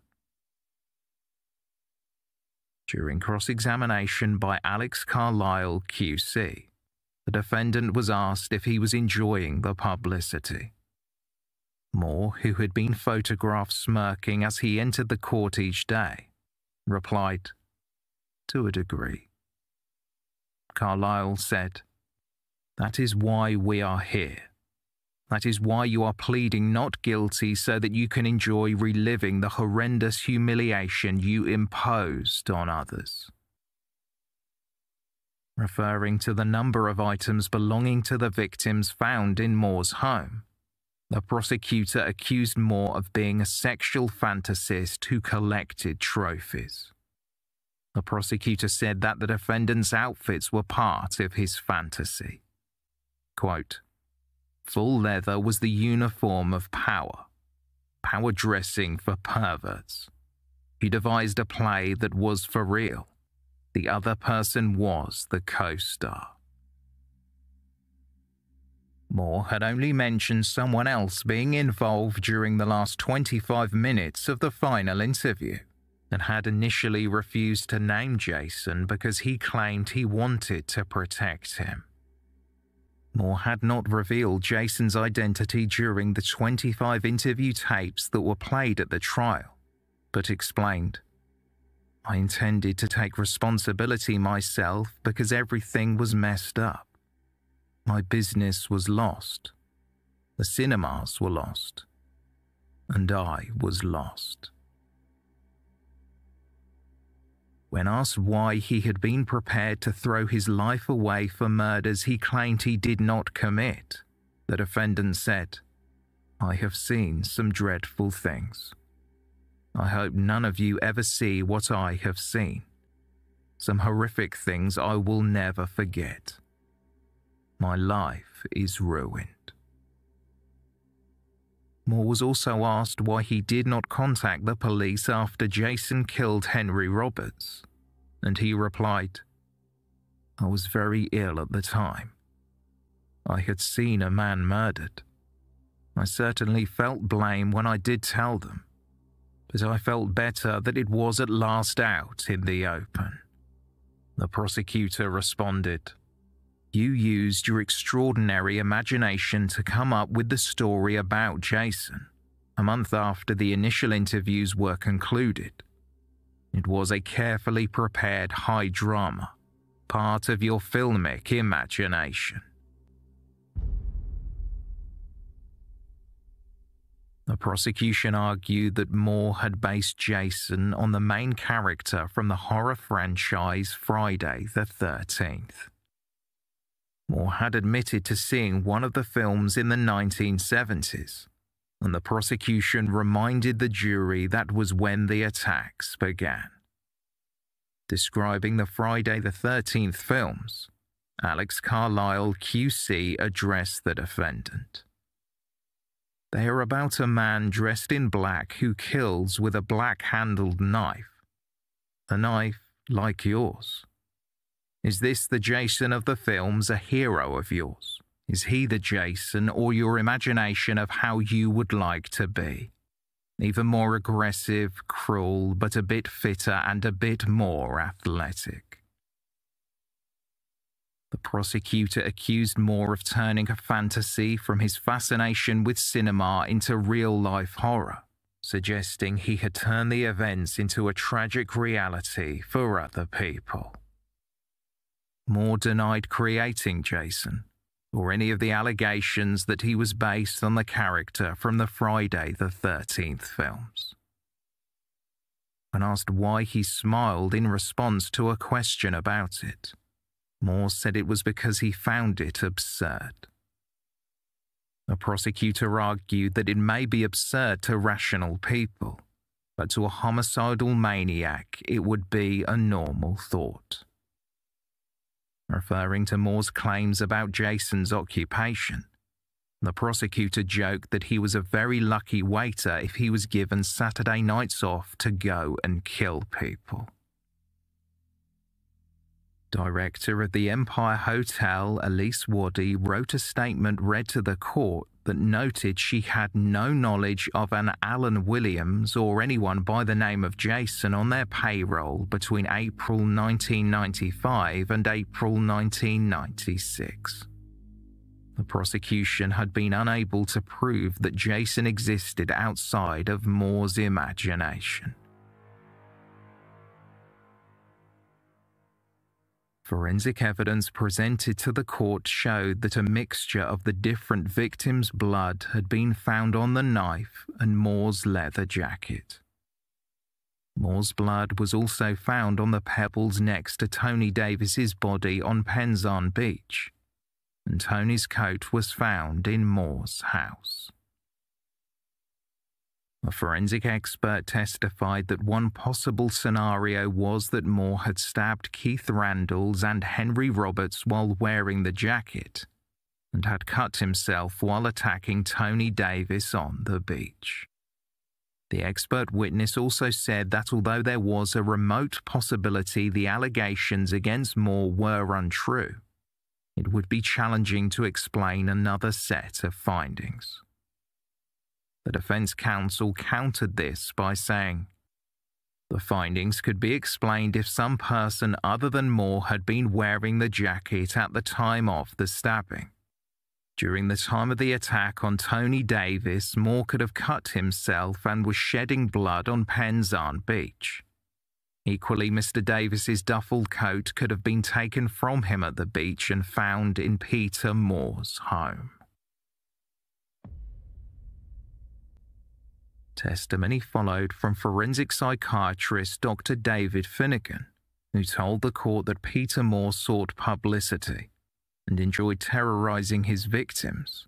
During cross examination by Alex Carlile, QC, the defendant was asked if he was enjoying the publicity. Moore, who had been photographed smirking as he entered the court each day, replied, To a degree. Carlile said. That is why we are here. That is why you are pleading not guilty so that you can enjoy reliving the horrendous humiliation you imposed on others. Referring to the number of items belonging to the victims found in Moore's home, the prosecutor accused Moore of being a sexual fantasist who collected trophies. The prosecutor said that the defendant's outfits were part of his fantasy. Quote, Full leather was the uniform of power, power dressing for perverts. He devised a play that was for real. The other person was the co star. Moore had only mentioned someone else being involved during the last 25 minutes of the final interview and had initially refused to name Jason because he claimed he wanted to protect him. Moore had not revealed Jason's identity during the 25 interview tapes that were played at the trial, but explained, I intended to take responsibility myself because everything was messed up. My business was lost. The cinemas were lost. And I was lost. When asked why he had been prepared to throw his life away for murders he claimed he did not commit, the defendant said, I have seen some dreadful things. I hope none of you ever see what I have seen. Some horrific things I will never forget. My life is ruined. Moore was also asked why he did not contact the police after Jason killed Henry Roberts, and he replied, I was very ill at the time. I had seen a man murdered. I certainly felt blame when I did tell them, but I felt better that it was at last out in the open. The prosecutor responded, you used your extraordinary imagination to come up with the story about Jason, a month after the initial interviews were concluded. It was a carefully prepared high drama, part of your filmic imagination. The prosecution argued that Moore had based Jason on the main character from the horror franchise Friday the 13th. Moore had admitted to seeing one of the films in the 1970s, and the prosecution reminded the jury that was when the attacks began. Describing the Friday the 13th films, Alex Carlile QC addressed the defendant. They are about a man dressed in black who kills with a black handled knife. A knife like yours. Is this the Jason of the films a hero of yours? Is he the Jason or your imagination of how you would like to be? Even more aggressive, cruel, but a bit fitter and a bit more athletic. The prosecutor accused Moore of turning a fantasy from his fascination with cinema into real life horror, suggesting he had turned the events into a tragic reality for other people. Moore denied creating Jason, or any of the allegations that he was based on the character from the Friday the 13th films. When asked why he smiled in response to a question about it, Moore said it was because he found it absurd. The prosecutor argued that it may be absurd to rational people, but to a homicidal maniac it would be a normal thought referring to Moore's claims about Jason's occupation. The prosecutor joked that he was a very lucky waiter if he was given Saturday nights off to go and kill people. Director of the Empire Hotel, Elise Waddy, wrote a statement read to the court that noted she had no knowledge of an Alan Williams or anyone by the name of Jason on their payroll between April 1995 and April 1996. The prosecution had been unable to prove that Jason existed outside of Moore's imagination. Forensic evidence presented to the court showed that a mixture of the different victims' blood had been found on the knife and Moore's leather jacket. Moore's blood was also found on the pebbles next to Tony Davis's body on Pensarn Beach, and Tony's coat was found in Moore's house. A forensic expert testified that one possible scenario was that Moore had stabbed Keith Randles and Henry Roberts while wearing the jacket and had cut himself while attacking Tony Davis on the beach. The expert witness also said that although there was a remote possibility the allegations against Moore were untrue, it would be challenging to explain another set of findings. The defense counsel countered this by saying, the findings could be explained if some person other than Moore had been wearing the jacket at the time of the stabbing. During the time of the attack on Tony Davis, Moore could have cut himself and was shedding blood on Pensarn Beach. Equally, Mr. Davis's duffel coat could have been taken from him at the beach and found in Peter Moore's home. Testimony followed from forensic psychiatrist Dr. David Finnegan, who told the court that Peter Moore sought publicity and enjoyed terrorizing his victims,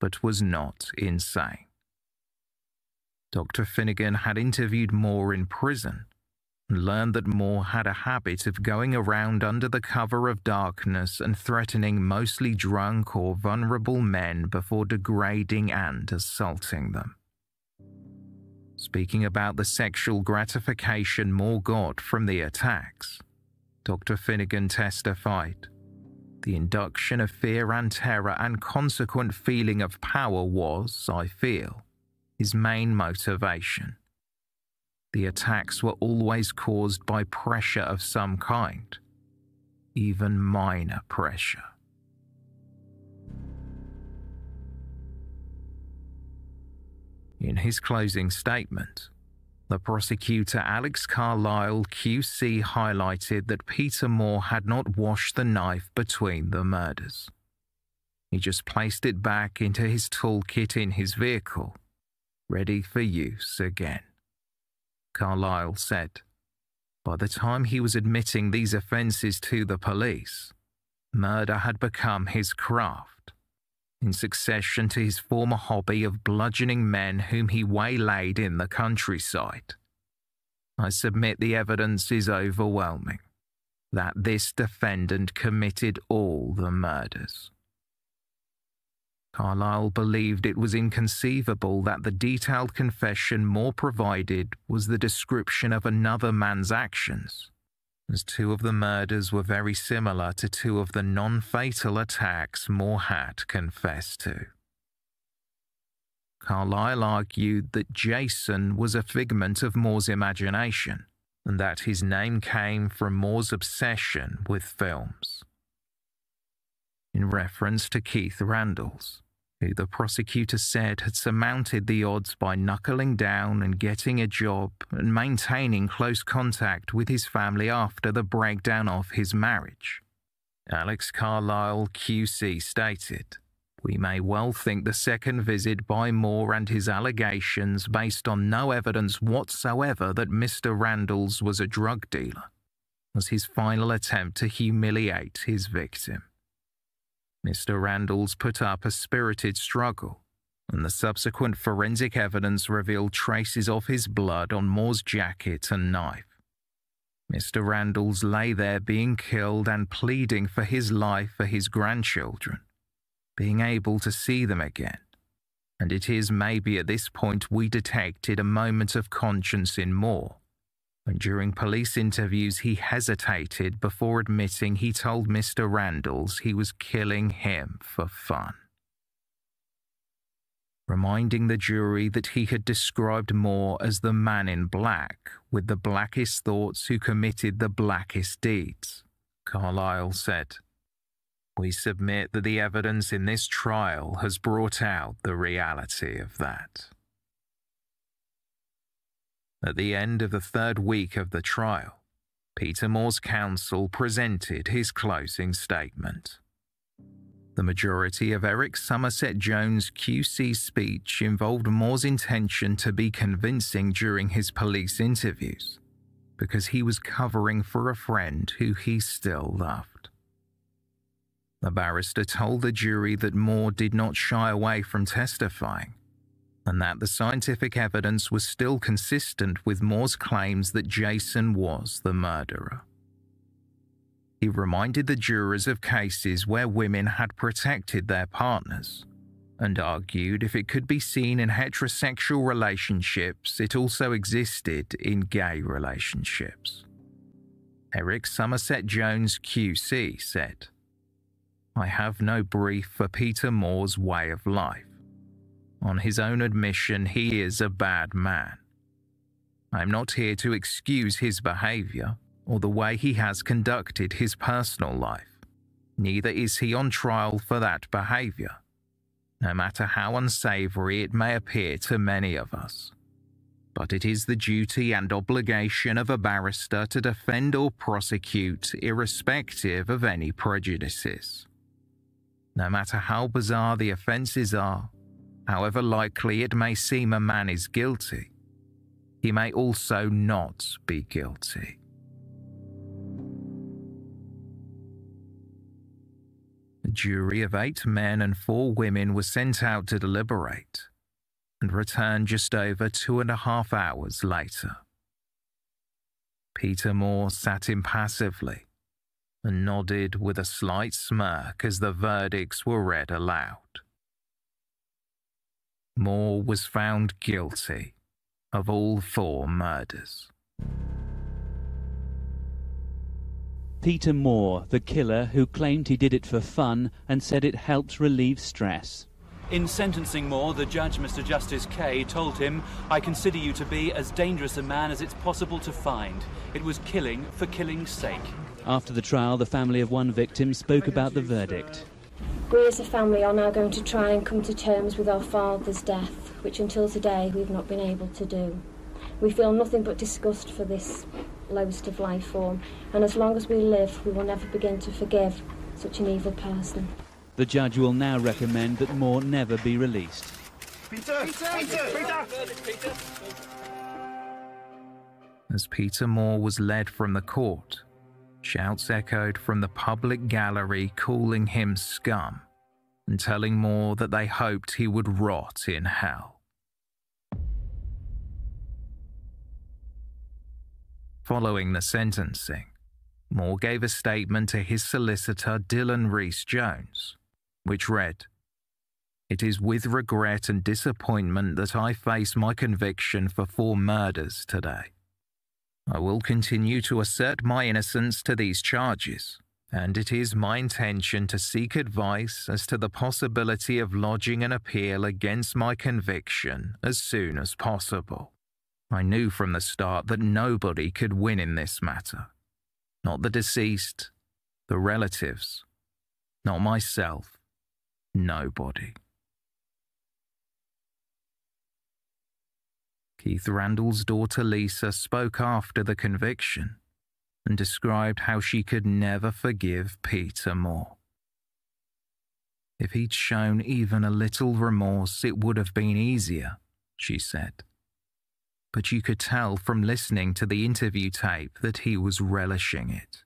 but was not insane. Dr. Finnegan had interviewed Moore in prison and learned that Moore had a habit of going around under the cover of darkness and threatening mostly drunk or vulnerable men before degrading and assaulting them. Speaking about the sexual gratification Moore got from the attacks, Dr. Finnegan testified the induction of fear and terror and consequent feeling of power was, I feel, his main motivation. The attacks were always caused by pressure of some kind, even minor pressure. In his closing statement, the prosecutor Alex Carlile QC highlighted that Peter Moore had not washed the knife between the murders. He just placed it back into his toolkit in his vehicle, ready for use again. Carlile said, By the time he was admitting these offences to the police, murder had become his craft in succession to his former hobby of bludgeoning men whom he waylaid in the countryside. I submit the evidence is overwhelming that this defendant committed all the murders. Carlile believed it was inconceivable that the detailed confession Moore provided was the description of another man's actions as two of the murders were very similar to two of the non fatal attacks Moore had confessed to. Carlile argued that Jason was a figment of Moore's imagination and that his name came from Moore's obsession with films. In reference to Keith Randles, who the prosecutor said had surmounted the odds by knuckling down and getting a job and maintaining close contact with his family after the breakdown of his marriage. Alex Carlile QC stated, We may well think the second visit by Moore and his allegations based on no evidence whatsoever that Mr. Randles was a drug dealer was his final attempt to humiliate his victim. Mr. Randles put up a spirited struggle, and the subsequent forensic evidence revealed traces of his blood on Moore's jacket and knife. Mr. Randles lay there being killed and pleading for his life for his grandchildren, being able to see them again. And it is maybe at this point we detected a moment of conscience in Moore during police interviews he hesitated before admitting he told Mr. Randles he was killing him for fun. Reminding the jury that he had described Moore as the man in black with the blackest thoughts who committed the blackest deeds, Carlile said, We submit that the evidence in this trial has brought out the reality of that. At the end of the third week of the trial, Peter Moore's counsel presented his closing statement. The majority of Eric Somerset Jones' QC speech involved Moore's intention to be convincing during his police interviews, because he was covering for a friend who he still loved. The barrister told the jury that Moore did not shy away from testifying and that the scientific evidence was still consistent with Moore's claims that Jason was the murderer. He reminded the jurors of cases where women had protected their partners and argued if it could be seen in heterosexual relationships, it also existed in gay relationships. Eric Somerset Jones QC said, I have no brief for Peter Moore's way of life. On his own admission, he is a bad man. I am not here to excuse his behaviour or the way he has conducted his personal life. Neither is he on trial for that behaviour, no matter how unsavoury it may appear to many of us. But it is the duty and obligation of a barrister to defend or prosecute irrespective of any prejudices. No matter how bizarre the offences are, however likely it may seem a man is guilty, he may also not be guilty. A jury of eight men and four women was sent out to deliberate and returned just over two and a half hours later. Peter Moore sat impassively and nodded with a slight smirk as the verdicts were read aloud. Moore was found guilty of all four murders. Peter Moore, the killer who claimed he did it for fun and said it helped relieve stress. In sentencing Moore, the judge, Mr. Justice Kay, told him, I consider you to be as dangerous a man as it's possible to find. It was killing for killing's sake. After the trial, the family of one victim spoke about the verdict. We as a family are now going to try and come to terms with our father's death, which until today we've not been able to do. We feel nothing but disgust for this lowest of life form, and as long as we live, we will never begin to forgive such an evil person. The judge will now recommend that Moore never be released. Peter! Peter! Peter! Peter! As Peter Moore was led from the court, shouts echoed from the public gallery calling him scum and telling Moore that they hoped he would rot in hell. Following the sentencing, Moore gave a statement to his solicitor Dylan Reese Jones, which read, It is with regret and disappointment that I face my conviction for four murders today. I will continue to assert my innocence to these charges, and it is my intention to seek advice as to the possibility of lodging an appeal against my conviction as soon as possible. I knew from the start that nobody could win in this matter. Not the deceased, the relatives, not myself, nobody. Keith Randles' daughter Lisa spoke after the conviction and described how she could never forgive Peter Moore. If he'd shown even a little remorse, it would have been easier, she said but you could tell from listening to the interview tape that he was relishing it.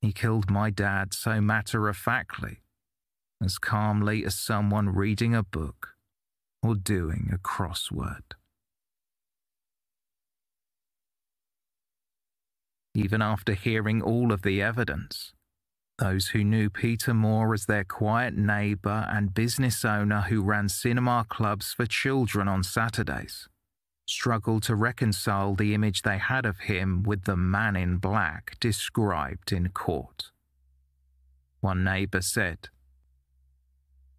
He killed my dad so matter of factly, as calmly as someone reading a book or doing a crossword. Even after hearing all of the evidence, those who knew Peter Moore as their quiet neighbour and business owner who ran cinema clubs for children on Saturdays struggled to reconcile the image they had of him with the man in black described in court. One neighbour said,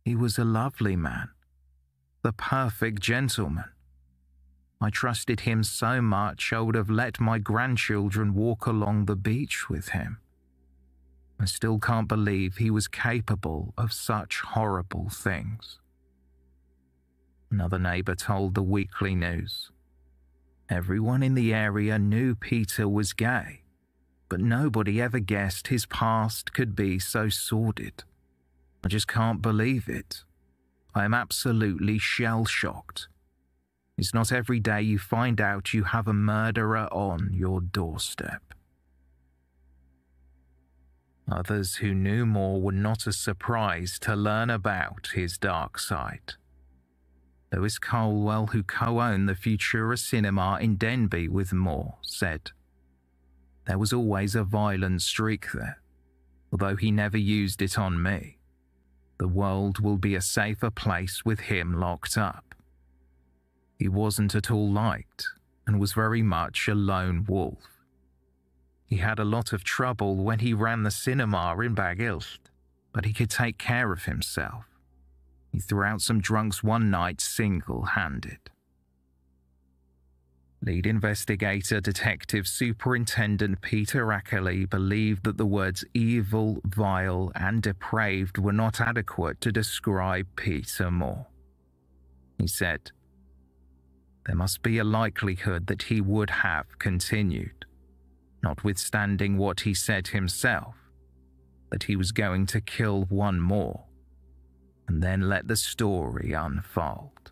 He was a lovely man, the perfect gentleman. I trusted him so much I would have let my grandchildren walk along the beach with him. I still can't believe he was capable of such horrible things. Another neighbour told the Weekly News. Everyone in the area knew Peter was gay, but nobody ever guessed his past could be so sordid. I just can't believe it. I am absolutely shell shocked. It's not every day you find out you have a murderer on your doorstep. Others who knew more were not as surprised to learn about his dark side. Lewis Colwell, who co owned the Futura Cinema in Denbigh with Moore, said, There was always a violent streak there, although he never used it on me. The world will be a safer place with him locked up. He wasn't at all liked and was very much a lone wolf. He had a lot of trouble when he ran the cinema in Bagillt, but he could take care of himself. He threw out some drunks one night single handed. Lead investigator Detective Superintendent Peter Ackley believed that the words evil, vile, and depraved were not adequate to describe Peter Moore. He said, There must be a likelihood that he would have continued, notwithstanding what he said himself, that he was going to kill one more, and then let the story unfold.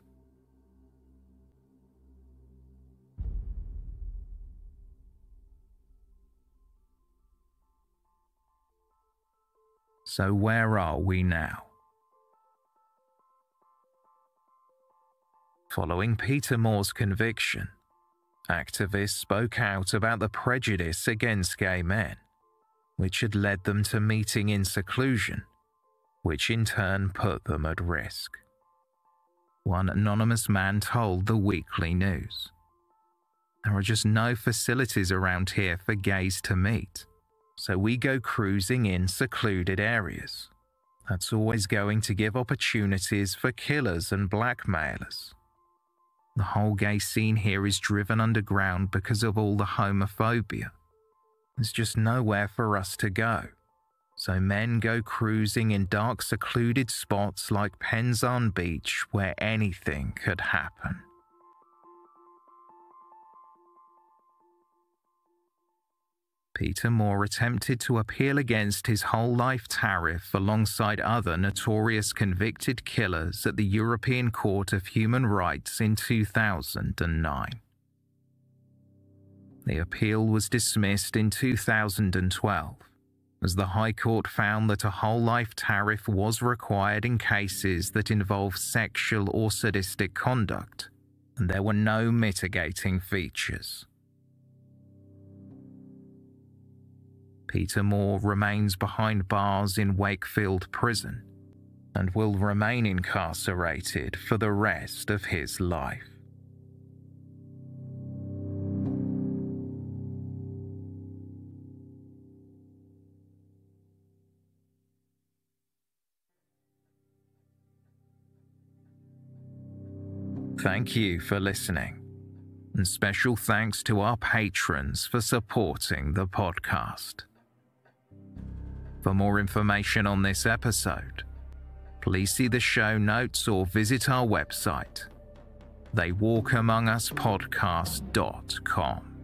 So, where are we now? Following Peter Moore's conviction, activists spoke out about the prejudice against gay men, which had led them to meeting in seclusion, which in turn put them at risk. One anonymous man told the Weekly News There are just no facilities around here for gays to meet so we go cruising in secluded areas. That's always going to give opportunities for killers and blackmailers. The whole gay scene here is driven underground because of all the homophobia. There's just nowhere for us to go. So men go cruising in dark, secluded spots like Pensarn Beach where anything could happen. Peter Moore attempted to appeal against his whole life tariff alongside other notorious convicted killers at the European Court of Human Rights in 2009. The appeal was dismissed in 2012 as the High Court found that a whole life tariff was required in cases that involve sexual or sadistic conduct, and there were no mitigating features. Peter Moore remains behind bars in Wakefield Prison and will remain incarcerated for the rest of his life. Thank you for listening, and special thanks to our patrons for supporting the podcast. For more information on this episode, please see the show notes or visit our website, theywalkamonguspodcast.com.